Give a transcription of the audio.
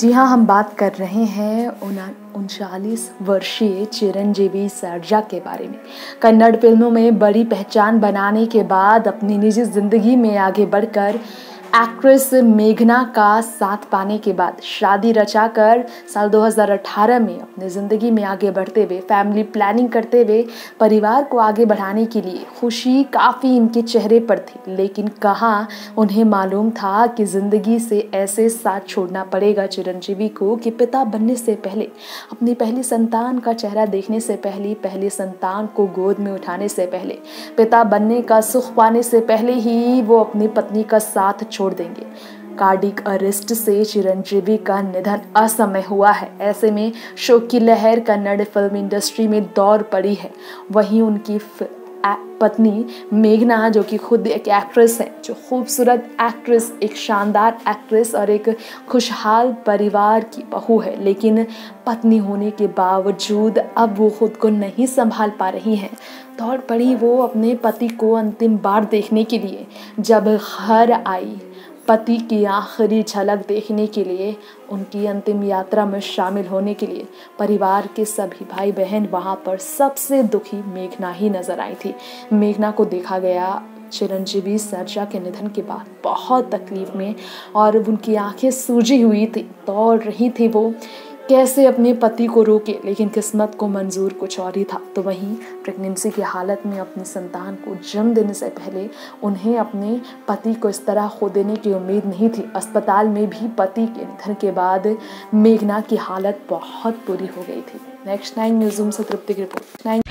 जी हाँ हम बात कर रहे हैं उनचालीस वर्षीय चिरंजीवी सरजा के बारे में। कन्नड़ फ़िल्मों में बड़ी पहचान बनाने के बाद अपनी निजी ज़िंदगी में आगे बढ़कर एक्ट्रेस मेघना का साथ पाने के बाद शादी रचाकर साल 2018 में अपनी ज़िंदगी में आगे बढ़ते हुए फैमिली प्लानिंग करते हुए, परिवार को आगे बढ़ाने के लिए खुशी काफ़ी इनके चेहरे पर थी। लेकिन कहाँ उन्हें मालूम था कि ज़िंदगी से ऐसे साथ छोड़ना पड़ेगा चिरंजीवी को कि पिता बनने से पहले, अपनी पहली संतान का चेहरा देखने से पहले, पहली संतान को गोद में उठाने से पहले, पिता बनने का, सुख पाने से पहले ही वो अपनी पत्नी का साथ छोड़ देंगे। कार्डिक अरेस्ट से चिरंजीवी का निधन असमय हुआ है। ऐसे में शोक की लहर कन्नड़ फ़िल्म इंडस्ट्री में दौड़ पड़ी है। वहीं उनकी पत्नी मेघना, जो कि खुद एक एक्ट्रेस है, जो खूबसूरत एक्ट्रेस एक शानदार एक्ट्रेस और एक खुशहाल परिवार की बहू है। लेकिन पत्नी होने के बावजूद अब वो खुद को नहीं संभाल पा रही हैं। दौड़ पड़ी वो अपने पति को अंतिम बार देखने के लिए, जब घर आई। पति की आखिरी झलक देखने के लिए, उनकी अंतिम यात्रा में शामिल होने के लिए परिवार के सभी भाई बहन वहाँ पर सबसे दुखी मेघना ही नज़र आई थी। मेघना को देखा गया, चिरंजीवी सरजा के निधन के बाद बहुत तकलीफ़ में और उनकी आँखें सूजी हुई थी, दौड़ रही थी वो। कैसे अपने पति को रोके, लेकिन किस्मत को मंजूर कुछ और ही था। तो वहीं प्रेगनेंसी की हालत में अपनी संतान को जन्म देने से पहले उन्हें अपने पति को इस तरह खो देने की उम्मीद नहीं थी। अस्पताल में भी पति के निधन के बाद मेघना की हालत बहुत बुरी हो गई थी। नेक्स्ट नाइन न्यूज़ से तृप्ति की रिपोर्ट नाइन